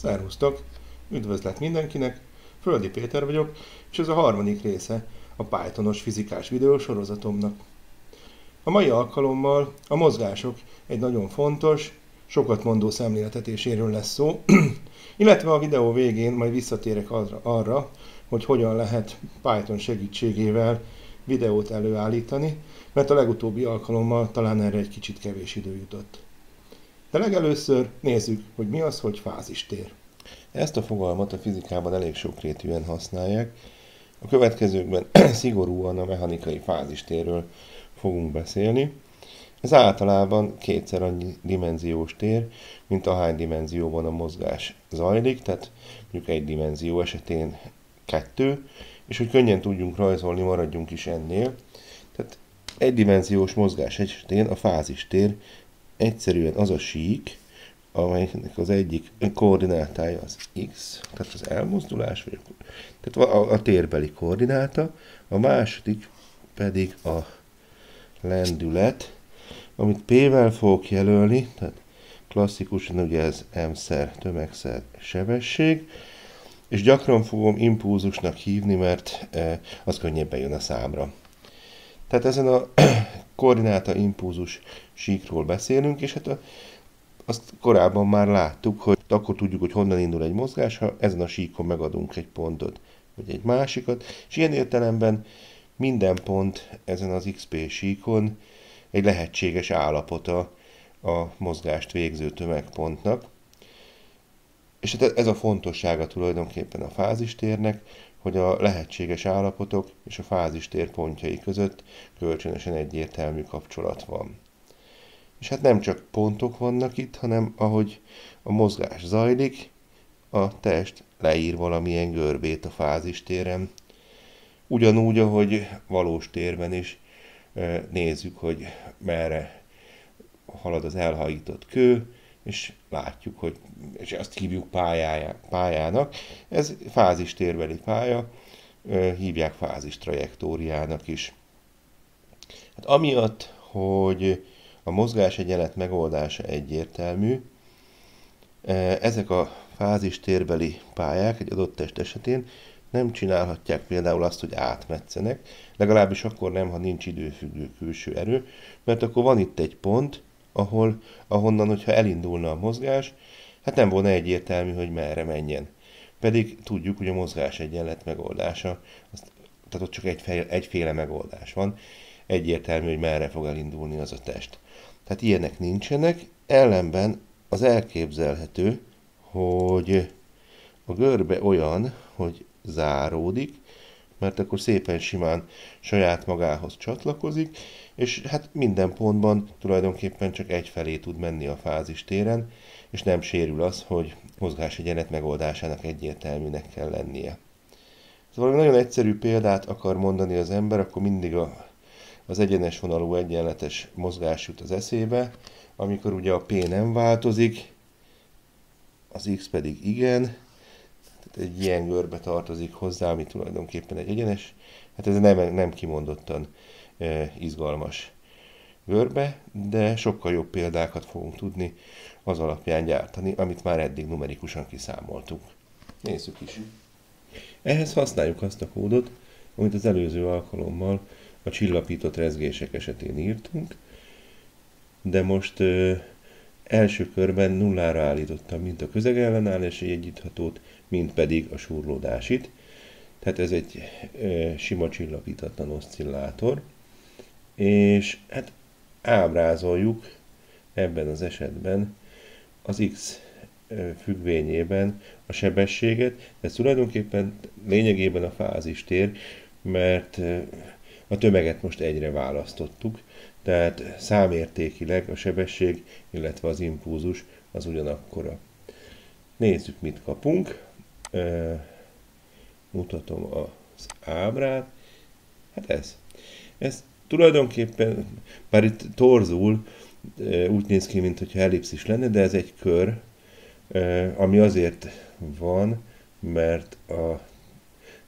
Szervusztok! Üdvözlet mindenkinek! Földi Péter vagyok, és ez a harmadik része a Pythonos fizikás videósorozatomnak. A mai alkalommal a mozgások egy nagyon fontos, sokat mondó szemléltetéséről lesz szó, illetve a videó végén majd visszatérek arra, arra, hogy hogyan lehet Python segítségével videót előállítani, mert a legutóbbi alkalommal talán erre egy kicsit kevés idő jutott. De legelőször nézzük, hogy mi az, hogy fázistér. Ezt a fogalmat a fizikában elég sokrétűen használják. A következőkben szigorúan a mechanikai fázistérről fogunk beszélni. Ez általában kétszer annyi dimenziós tér, mint ahány dimenzióban a mozgás zajlik, tehát mondjuk egy dimenzió esetén kettő, és hogy könnyen tudjunk rajzolni, maradjunk is ennél. Tehát egydimenziós mozgás esetén a fázistér egyszerűen az a sík, amelynek az egyik koordinátája az x, tehát az elmozdulás, vagy tehát a, a térbeli koordináta, a második pedig a lendület, amit P-vel fogok jelölni, tehát klasszikusan ugye ez m-szer tömegszer sebesség, és gyakran fogom impulzusnak hívni, mert e, az könnyebben jön a számra. Tehát ezen a koordináta impulzus síkról beszélünk, és hát a, azt korábban már láttuk, hogy akkor tudjuk, hogy honnan indul egy mozgás, ha ezen a síkon megadunk egy pontot, vagy egy másikat, és ilyen értelemben minden pont ezen az XP síkon egy lehetséges állapota a mozgást végző tömegpontnak. És hát ez a fontossága tulajdonképpen a fázistérnek, hogy a lehetséges állapotok és a fázistér pontjai között kölcsönösen egyértelmű kapcsolat van. És hát nem csak pontok vannak itt, hanem ahogy a mozgás zajlik, a test leír valamilyen görbét a fázistéren. Ugyanúgy, ahogy valós térben is nézzük, hogy merre halad az elhajított kő, és látjuk, hogy és azt hívjuk pályájá, pályának. Ez fázistérbeli pálya, hívják fázis trajektóriának is. Hát amiatt, hogy a mozgás egyenlet megoldása egyértelmű, ezek a fázistérbeli pályák egy adott test esetén nem csinálhatják például azt, hogy átmetszenek, legalábbis akkor nem, ha nincs időfüggő külső erő, mert akkor van itt egy pont, ahol, ahonnan, hogyha elindulna a mozgás, hát nem volna egyértelmű, hogy merre menjen. Pedig tudjuk, hogy a mozgás egyenlet megoldása, azt, tehát ott csak egyféle, egyféle megoldás van, egyértelmű, hogy merre fog elindulni az a test. Tehát ilyenek nincsenek, ellenben az elképzelhető, hogy a görbe olyan, hogy záródik, mert akkor szépen simán saját magához csatlakozik, és hát minden pontban tulajdonképpen csak egyfelé tud menni a fázis téren, és nem sérül az, hogy mozgásegyenet megoldásának egyértelműnek kell lennie. Szóval nagyon egyszerű példát akar mondani az ember, akkor mindig a, az egyenes vonalú egyenletes mozgás jut az eszébe, amikor ugye a P nem változik, az X pedig igen, egy ilyen görbe tartozik hozzá, ami tulajdonképpen egy egyenes, hát ez nem, nem kimondottan e, izgalmas görbe, de sokkal jobb példákat fogunk tudni az alapján gyártani, amit már eddig numerikusan kiszámoltuk. Nézzük is. Ehhez használjuk azt a kódot, amit az előző alkalommal a csillapított rezgések esetén írtunk, de most ö, első körben nullára állítottam mint a közegellenállási együtthatót, mint pedig a surlódásit. Tehát ez egy ö, sima csillapítatlan oszcillátor, és hát ábrázoljuk ebben az esetben az x függvényében a sebességet, ez tulajdonképpen lényegében a fázistér, mert a tömeget most egyre választottuk, tehát számértékileg a sebesség, illetve az impulzus az ugyanakkora. Nézzük, mit kapunk. Mutatom az ábrát. Hát ez. Ez tulajdonképpen, bár itt torzul, úgy néz ki, mintha ellipszis lenne, de ez egy kör, ami azért van, mert a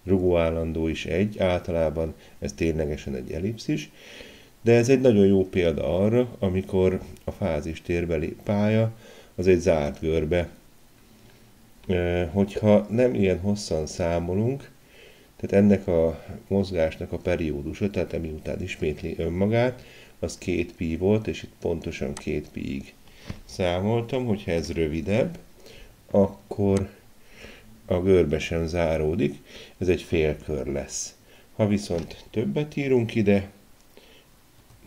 rugó állandó is egy, általában ez ténylegesen egy ellipszis, de ez egy nagyon jó példa arra, amikor a fázis térbeli pálya az egy zárt görbe hogyha nem ilyen hosszan számolunk, tehát ennek a mozgásnak a periódusa, tehát emiután ismétli önmagát, az két pi volt, és itt pontosan két pi-ig számoltam, hogyha ez rövidebb, akkor a görbe sem záródik, ez egy félkör lesz. Ha viszont többet írunk ide,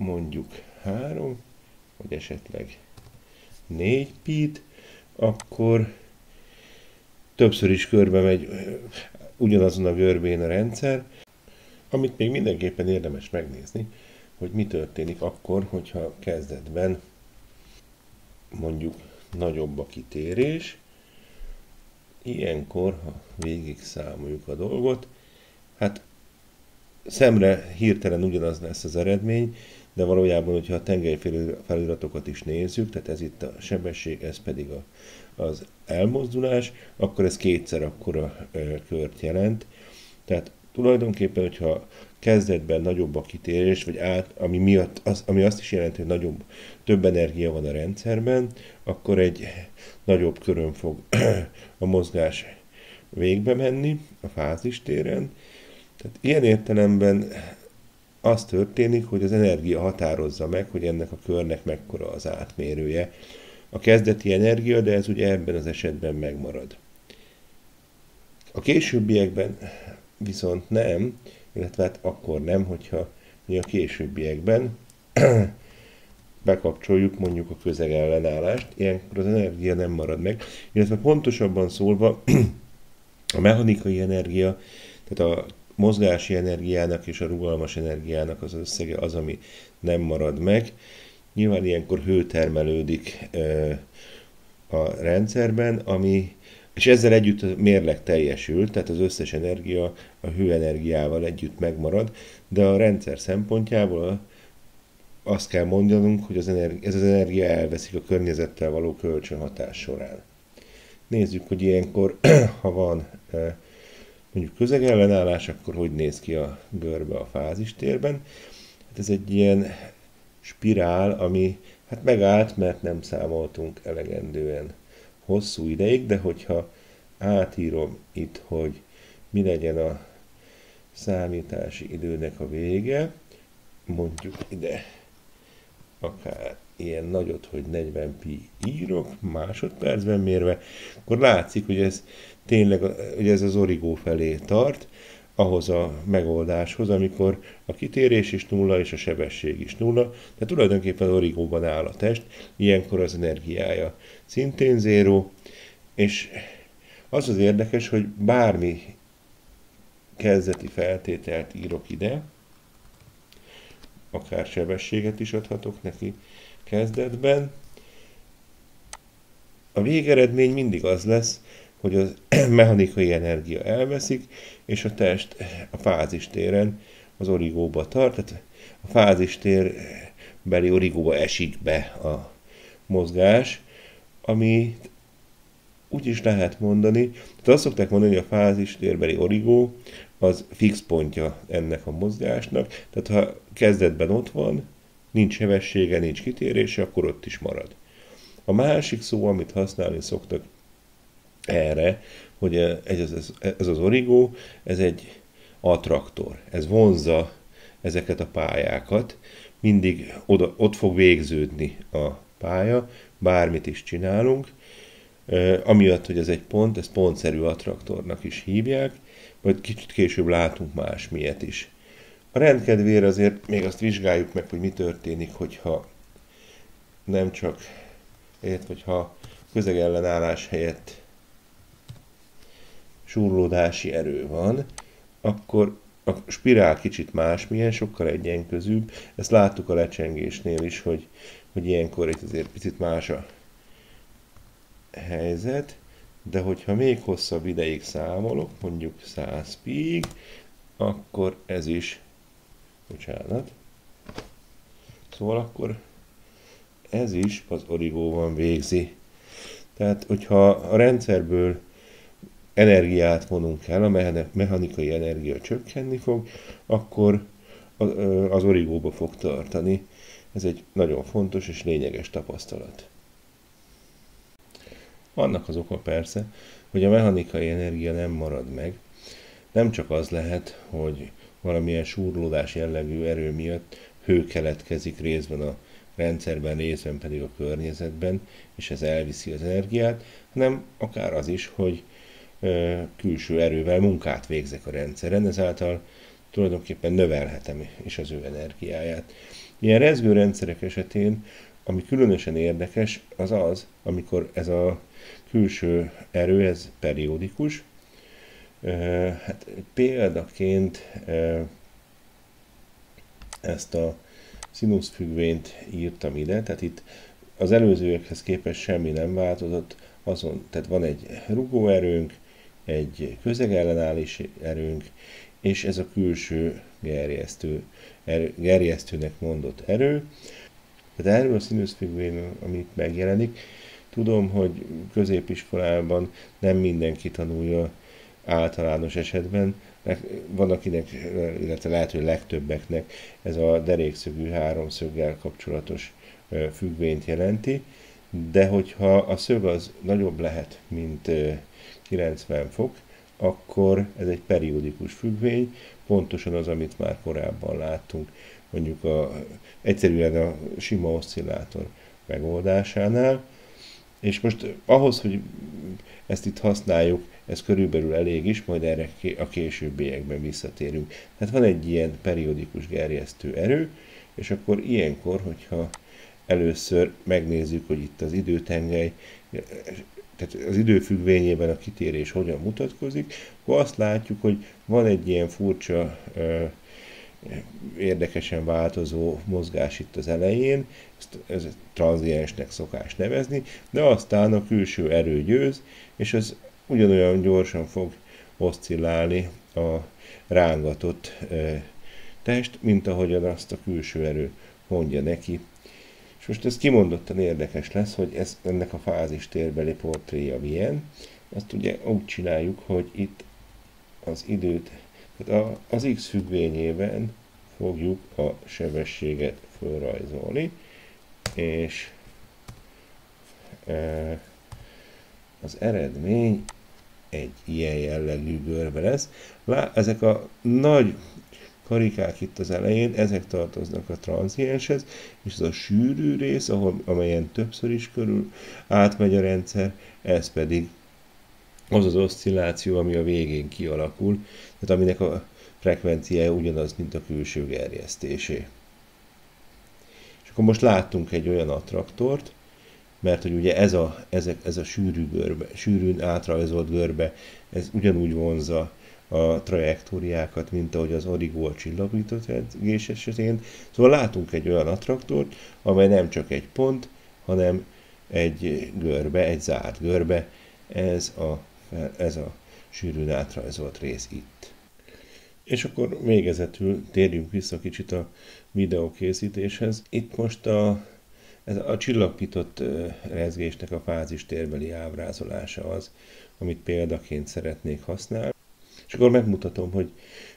mondjuk három, vagy esetleg négy pit, akkor többször is körbe megy ugyanazon a görbén a rendszer, amit még mindenképpen érdemes megnézni, hogy mi történik akkor, hogyha kezdetben mondjuk nagyobb a kitérés, ilyenkor, ha végig számoljuk a dolgot, hát szemre hirtelen ugyanaz lesz az eredmény, de valójában, hogyha a tengelyfeliratokat is nézzük, tehát ez itt a sebesség, ez pedig a, az elmozdulás, akkor ez kétszer akkora kört jelent. Tehát tulajdonképpen, hogyha kezdetben nagyobb a kitérés, vagy át, ami, miatt, az, ami azt is jelenti, hogy nagyobb, több energia van a rendszerben, akkor egy nagyobb körön fog a mozgás végbe menni a fázistéren. Tehát ilyen értelemben az történik, hogy az energia határozza meg, hogy ennek a körnek mekkora az átmérője. A kezdeti energia, de ez ugye ebben az esetben megmarad. A későbbiekben viszont nem, illetve hát akkor nem, hogyha mi a későbbiekben bekapcsoljuk mondjuk a közeg ellenállást, ilyenkor az energia nem marad meg, illetve pontosabban szólva a mechanikai energia, tehát a mozgási energiának és a rugalmas energiának az összege az, ami nem marad meg. Nyilván ilyenkor hő termelődik a rendszerben, ami és ezzel együtt a mérleg teljesül, tehát az összes energia a hőenergiával együtt megmarad, de a rendszer szempontjából azt kell mondanunk, hogy az energi- ez az energia elveszik a környezettel való kölcsönhatás során. Nézzük, hogy ilyenkor, ha van mondjuk közegellenállás, akkor hogy néz ki a görbe a fázistérben. Hát ez egy ilyen spirál, ami hát megállt, mert nem számoltunk elegendően hosszú ideig, de hogyha átírom itt, hogy mi legyen a számítási időnek a vége, mondjuk ide akár ilyen nagyot, hogy 40 pi írok, másodpercben mérve, akkor látszik, hogy ez tényleg hogy ez az origó felé tart, ahhoz a megoldáshoz, amikor a kitérés is nulla, és a sebesség is nulla, de tulajdonképpen origóban áll a test, ilyenkor az energiája szintén zéró, és az az érdekes, hogy bármi kezdeti feltételt írok ide, akár sebességet is adhatok neki kezdetben, a végeredmény mindig az lesz, hogy a mechanikai energia elveszik, és a test a fázistéren az origóba tart, tehát a fázistér beli origóba esik be a mozgás, ami úgy is lehet mondani, tehát azt szokták mondani, hogy a fázistérbeli origó az fix pontja ennek a mozgásnak, tehát ha kezdetben ott van, nincs sebessége, nincs kitérése, akkor ott is marad. A másik szó, amit használni szoktak erre, hogy ez, ez, ez az origó, ez egy attraktor, ez vonzza ezeket a pályákat, mindig oda, ott fog végződni a pálya, bármit is csinálunk, amiatt, hogy ez egy pont, ezt pontszerű attraktornak is hívják, majd kicsit később látunk más miért is. A rendkedvére azért még azt vizsgáljuk meg, hogy mi történik, hogyha nem csak, helyett, hogyha közegellenállás helyett surlódási erő van, akkor a spirál kicsit másmilyen, sokkal egyenközűbb. Ezt láttuk a lecsengésnél is, hogy, hogy ilyenkor itt azért picit más a helyzet, de hogyha még hosszabb ideig számolok, mondjuk 100 pig, akkor ez is, bocsánat, szóval akkor ez is az origóban végzi. Tehát, hogyha a rendszerből energiát vonunk el, a mechanikai energia csökkenni fog, akkor az origóba fog tartani. Ez egy nagyon fontos és lényeges tapasztalat. Annak az oka persze, hogy a mechanikai energia nem marad meg. Nem csak az lehet, hogy valamilyen súrlódás jellegű erő miatt hő keletkezik részben a rendszerben, részben pedig a környezetben, és ez elviszi az energiát, hanem akár az is, hogy külső erővel munkát végzek a rendszeren, ezáltal tulajdonképpen növelhetem is az ő energiáját. Ilyen rezgő rendszerek esetén, ami különösen érdekes, az az, amikor ez a külső erő, ez periódikus. Hát példaként ezt a színuszfüggvényt írtam ide, tehát itt az előzőekhez képest semmi nem változott, azon, tehát van egy rugóerőnk, egy közegellenállási erőnk, és ez a külső gerjesztő, erő, gerjesztőnek mondott erő. Tehát erről a színuszfüggvény, amit megjelenik, tudom, hogy középiskolában nem mindenki tanulja általános esetben, van akinek, illetve lehet, hogy legtöbbeknek ez a derékszögű háromszöggel kapcsolatos függvényt jelenti, de hogyha a szög az nagyobb lehet, mint 90 fok, akkor ez egy periódikus függvény, pontosan az, amit már korábban láttunk, mondjuk a, egyszerűen a sima oszcillátor megoldásánál. És most ahhoz, hogy ezt itt használjuk, ez körülbelül elég is, majd erre a későbbiekben visszatérünk. Tehát van egy ilyen periódikus gerjesztő erő, és akkor ilyenkor, hogyha először megnézzük, hogy itt az időtengely, tehát az időfüggvényében a kitérés hogyan mutatkozik, akkor azt látjuk, hogy van egy ilyen furcsa, érdekesen változó mozgás itt az elején, ezt, ez tranziensnek szokás nevezni, de aztán a külső erő győz, és az ugyanolyan gyorsan fog oszcillálni a rángatott test, mint ahogyan azt a külső erő mondja neki. És most ez kimondottan érdekes lesz, hogy ez, ennek a fázis térbeli portréja milyen. Azt ugye úgy csináljuk, hogy itt az időt, tehát a, az x függvényében fogjuk a sebességet felrajzolni, és e, az eredmény egy ilyen jellegű görbe lesz. Lá, ezek a nagy karikák itt az elején, ezek tartoznak a tranzienshez, és ez a sűrű rész, ahol, amelyen többször is körül átmegy a rendszer, ez pedig az az oszcilláció, ami a végén kialakul, tehát aminek a frekvenciája ugyanaz, mint a külső gerjesztésé. És akkor most láttunk egy olyan attraktort, mert hogy ugye ez a, ez a, ez a sűrű görbe, sűrűn átrajzolt görbe, ez ugyanúgy vonza a trajektóriákat, mint ahogy az origó a csillagított rezgés esetén. Szóval látunk egy olyan attraktort, amely nem csak egy pont, hanem egy görbe, egy zárt görbe, ez a, ez a sűrűn átrajzolt rész itt. És akkor végezetül térjünk vissza kicsit a videókészítéshez. Itt most a ez a csillagpitott rezgésnek a fázis térbeli ábrázolása az, amit példaként szeretnék használni. És akkor megmutatom, hogy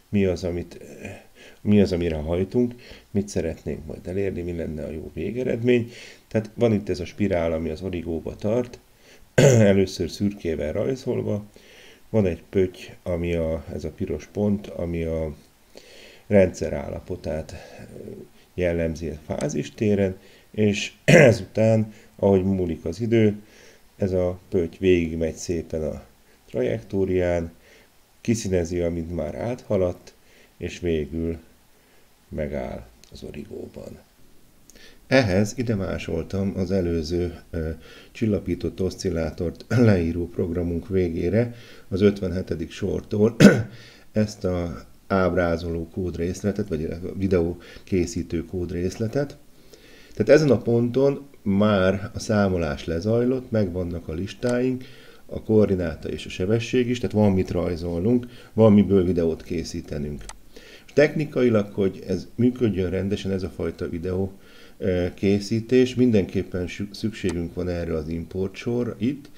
mi az, amit, mi az, amire hajtunk, mit szeretnénk majd elérni, mi lenne a jó végeredmény. Tehát van itt ez a spirál, ami az origóba tart, először szürkével rajzolva, van egy pötty, ami a, ez a piros pont, ami a rendszer állapotát jellemzi a fázistéren, és ezután, ahogy múlik az idő, ez a pötty végigmegy szépen a trajektórián, kiszínezi, amit már áthaladt, és végül megáll az origóban. Ehhez ide másoltam az előző ö, csillapított oszcillátort leíró programunk végére, az 57. sortól ezt a ábrázoló kódrészletet, vagy a videó készítő kódrészletet. Tehát ezen a ponton már a számolás lezajlott, megvannak a listáink, a koordináta és a sebesség is, tehát van mit rajzolnunk, van miből videót készítenünk. És technikailag, hogy ez működjön rendesen, ez a fajta videó készítés, mindenképpen szükségünk van erre az import sorra itt,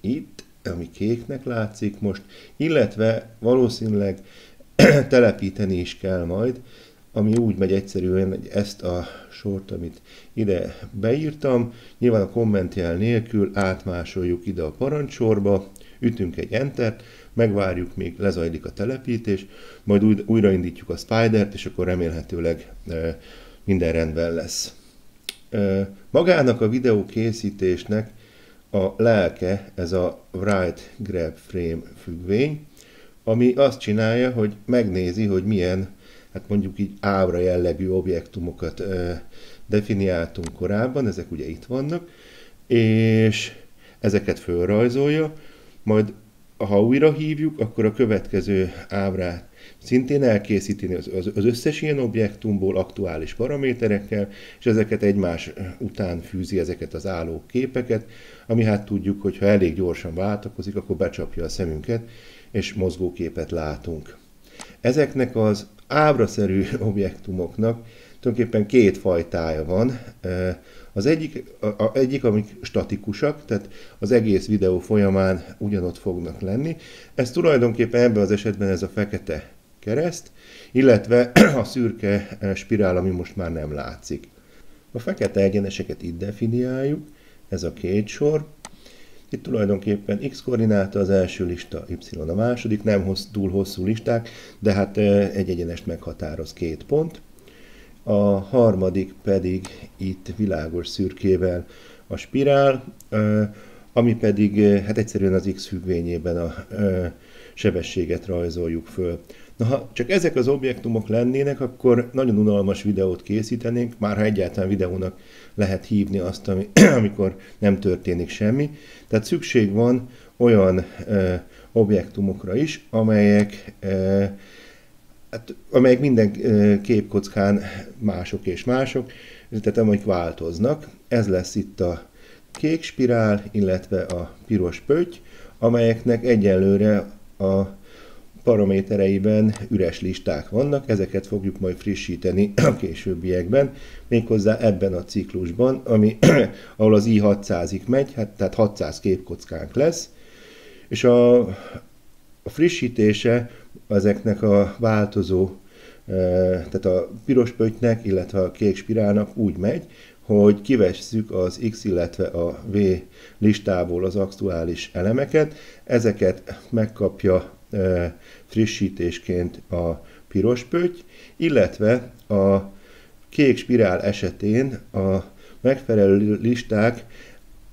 itt, ami kéknek látszik most, illetve valószínűleg telepíteni is kell majd ami úgy megy egyszerűen, hogy ezt a sort, amit ide beírtam, nyilván a kommentjel nélkül átmásoljuk ide a parancsorba, ütünk egy Entert, megvárjuk, míg lezajlik a telepítés, majd újraindítjuk a Spider-t, és akkor remélhetőleg minden rendben lesz. Magának a videó készítésnek a lelke ez a Write Grab Frame függvény, ami azt csinálja, hogy megnézi, hogy milyen, hát mondjuk így ábra jellegű objektumokat definiáltunk korábban, ezek ugye itt vannak, és ezeket fölrajzolja, majd ha újra hívjuk, akkor a következő ábrát szintén elkészíteni az, az, az összes ilyen objektumból aktuális paraméterekkel, és ezeket egymás után fűzi ezeket az álló képeket, ami hát tudjuk, hogy ha elég gyorsan váltakozik, akkor becsapja a szemünket, és mozgóképet látunk. Ezeknek az ábraszerű objektumoknak tulajdonképpen két fajtája van. Az egyik, a, a, egyik, amik statikusak, tehát az egész videó folyamán ugyanott fognak lenni. Ez tulajdonképpen ebben az esetben ez a fekete kereszt, illetve a szürke spirál, ami most már nem látszik. A fekete egyeneseket itt definiáljuk, ez a két sor. Itt tulajdonképpen x koordináta az első lista, y a második, nem hossz, túl hosszú listák, de hát egy egyenest meghatároz két pont. A harmadik pedig itt világos szürkével a spirál, ami pedig hát egyszerűen az x függvényében a sebességet rajzoljuk föl. Na, ha csak ezek az objektumok lennének, akkor nagyon unalmas videót készítenénk, már ha egyáltalán videónak lehet hívni azt, ami, amikor nem történik semmi. Tehát szükség van olyan e, objektumokra is, amelyek, e, hát, amelyek minden képkockán mások és mások, tehát amelyek változnak. Ez lesz itt a kék spirál, illetve a piros pötty, amelyeknek egyelőre a paramétereiben üres listák vannak, ezeket fogjuk majd frissíteni a későbbiekben, méghozzá ebben a ciklusban, ami, ahol az i600-ig megy, hát, tehát 600 képkockánk lesz, és a, a frissítése ezeknek a változó, e, tehát a piros pöttynek, illetve a kék spirálnak úgy megy, hogy kivesszük az X, illetve a V listából az aktuális elemeket, ezeket megkapja frissítésként a piros pötty, illetve a kék spirál esetén a megfelelő listák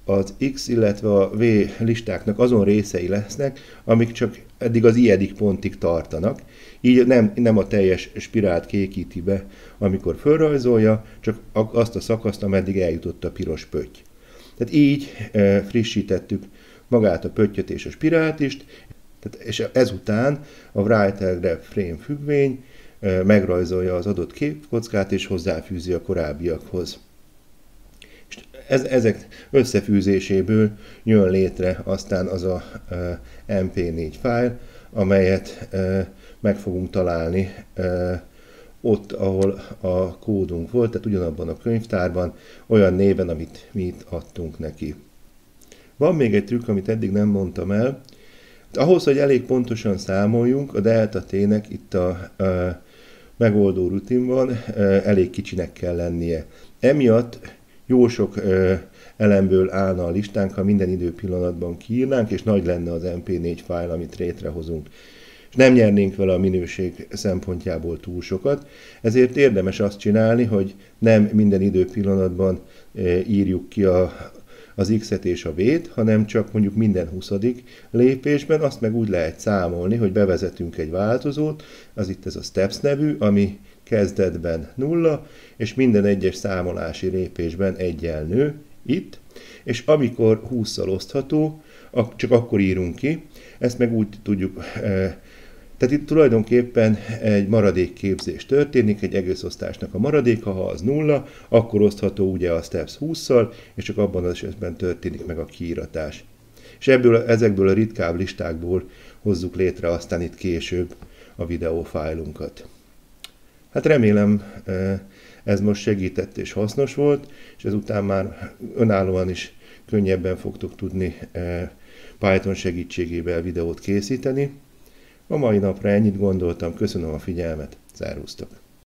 az X, illetve a V listáknak azon részei lesznek, amik csak eddig az iedik pontig tartanak. Így nem, nem a teljes spirált kékíti be, amikor fölrajzolja, csak azt a szakaszt, ameddig eljutott a piros pötty. Tehát így frissítettük magát a pöttyöt és a spirált is, tehát, és ezután a Writer frame függvény megrajzolja az adott képkockát és hozzáfűzi a korábbiakhoz. És ez, ezek összefűzéséből jön létre aztán az a MP4 fájl, amelyet meg fogunk találni ott, ahol a kódunk volt, tehát ugyanabban a könyvtárban, olyan néven, amit mi itt adtunk neki. Van még egy trükk, amit eddig nem mondtam el, ahhoz, hogy elég pontosan számoljunk, a delta t-nek itt a, a megoldó rutinban elég kicsinek kell lennie. Emiatt jó sok elemből állna a listánk, ha minden idő pillanatban kiírnánk, és nagy lenne az MP4 fájl, amit létrehozunk. És nem nyernénk vele a minőség szempontjából túl sokat, ezért érdemes azt csinálni, hogy nem minden idő pillanatban írjuk ki a, az X-et és a V-t, hanem csak mondjuk minden 20. lépésben, azt meg úgy lehet számolni, hogy bevezetünk egy változót, az itt ez a steps nevű, ami kezdetben nulla, és minden egyes számolási lépésben egyel nő, itt, és amikor 20-szal osztható, csak akkor írunk ki, ezt meg úgy tudjuk eh, tehát itt tulajdonképpen egy maradékképzés történik, egy egészosztásnak a maradéka, ha az nulla, akkor osztható ugye a steps 20-szal, és csak abban az esetben történik meg a kiíratás. És ebből, ezekből a ritkább listákból hozzuk létre aztán itt később a videófájlunkat. Hát remélem eh, ez most segített és hasznos volt, és ezután már önállóan is könnyebben fogtok tudni eh, Python segítségével videót készíteni. A mai napra ennyit gondoltam, köszönöm a figyelmet, szervusztok!